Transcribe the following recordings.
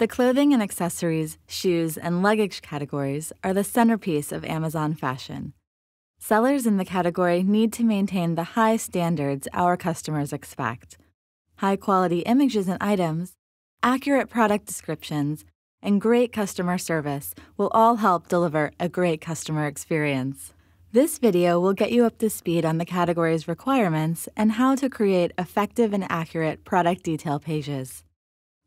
The clothing and accessories, shoes, and luggage categories are the centerpiece of Amazon fashion. Sellers in the category need to maintain the high standards our customers expect. High quality images and items, accurate product descriptions, and great customer service will all help deliver a great customer experience. This video will get you up to speed on the category's requirements and how to create effective and accurate product detail pages.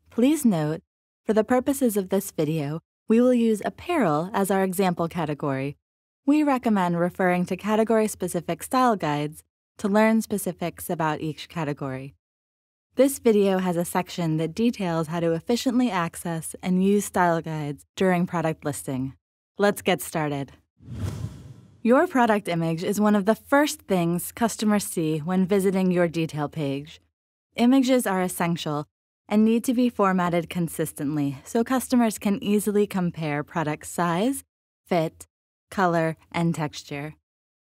Please note for the purposes of this video, we will use apparel as our example category. We recommend referring to category-specific style guides to learn specifics about each category. This video has a section that details how to efficiently access and use style guides during product listing. Let's get started. Your product image is one of the first things customers see when visiting your detail page. Images are essential and need to be formatted consistently so customers can easily compare product size, fit, color, and texture.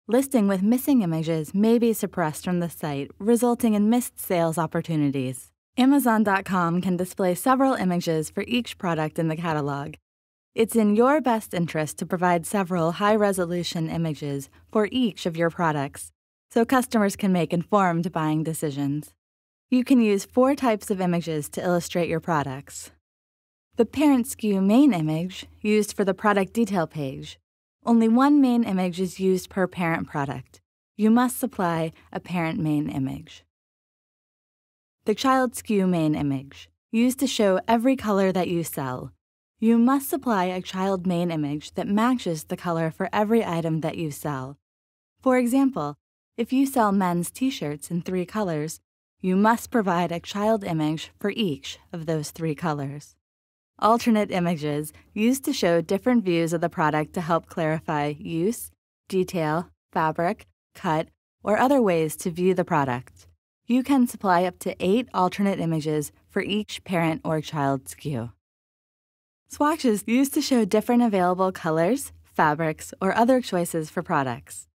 Listing with missing images may be suppressed from the site, resulting in missed sales opportunities. Amazon.com can display several images for each product in the catalog. It's in your best interest to provide several high resolution images for each of your products so customers can make informed buying decisions. You can use four types of images to illustrate your products. The parent SKU main image, used for the product detail page. Only one main image is used per parent product. You must supply a parent main image. The child SKU main image, used to show every color that you sell. You must supply a child main image that matches the color for every item that you sell. For example, if you sell men's t-shirts in three colors, you must provide a child image for each of those three colors. Alternate images used to show different views of the product to help clarify use, detail, fabric, cut, or other ways to view the product. You can supply up to eight alternate images for each parent or child SKU. Swatches used to show different available colors, fabrics, or other choices for products.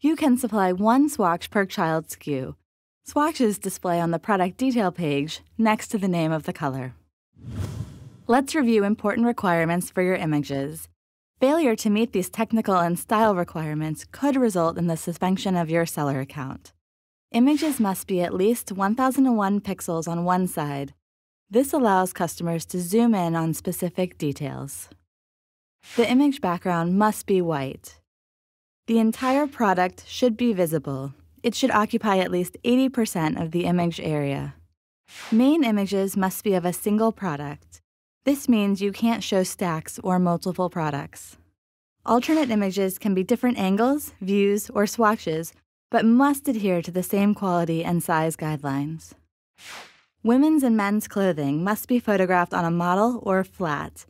You can supply one swatch per child SKU, Swatches display on the product detail page next to the name of the color. Let's review important requirements for your images. Failure to meet these technical and style requirements could result in the suspension of your seller account. Images must be at least 1001 pixels on one side. This allows customers to zoom in on specific details. The image background must be white. The entire product should be visible, it should occupy at least 80% of the image area. Main images must be of a single product. This means you can't show stacks or multiple products. Alternate images can be different angles, views, or swatches, but must adhere to the same quality and size guidelines. Women's and men's clothing must be photographed on a model or flat.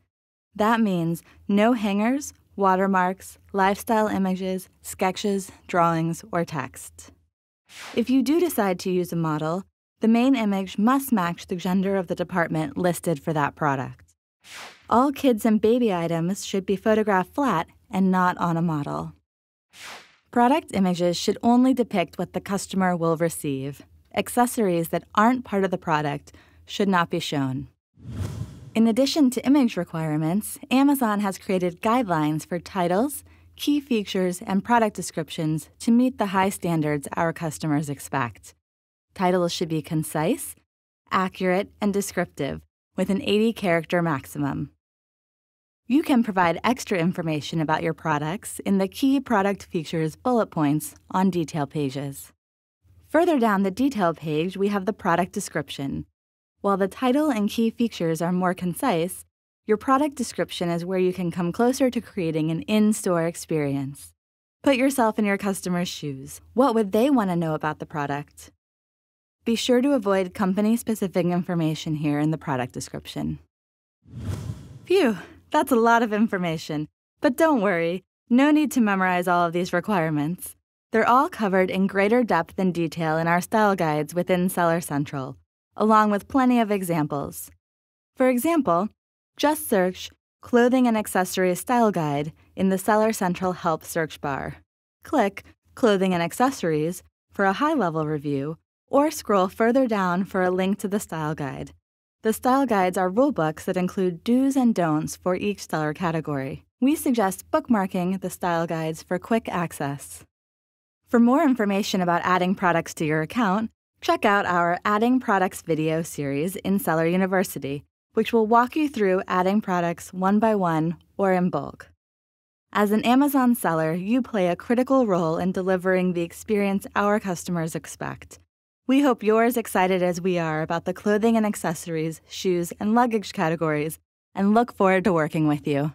That means no hangers, watermarks, lifestyle images, sketches, drawings, or text. If you do decide to use a model, the main image must match the gender of the department listed for that product. All kids and baby items should be photographed flat and not on a model. Product images should only depict what the customer will receive. Accessories that aren't part of the product should not be shown. In addition to image requirements, Amazon has created guidelines for titles, key features, and product descriptions to meet the high standards our customers expect. Titles should be concise, accurate, and descriptive, with an 80 character maximum. You can provide extra information about your products in the Key Product Features bullet points on detail pages. Further down the detail page, we have the product description. While the title and key features are more concise, your product description is where you can come closer to creating an in store experience. Put yourself in your customer's shoes. What would they want to know about the product? Be sure to avoid company specific information here in the product description. Phew, that's a lot of information. But don't worry, no need to memorize all of these requirements. They're all covered in greater depth and detail in our style guides within Seller Central, along with plenty of examples. For example, just search Clothing and Accessories Style Guide in the Seller Central Help search bar. Click clothing and accessories for a high level review, or scroll further down for a link to the style guide. The style guides are rulebooks that include do's and don'ts for each seller category. We suggest bookmarking the style guides for quick access. For more information about adding products to your account, check out our Adding Products video series in Seller University, which will walk you through adding products one by one or in bulk. As an Amazon seller, you play a critical role in delivering the experience our customers expect. We hope you're as excited as we are about the clothing and accessories, shoes, and luggage categories, and look forward to working with you.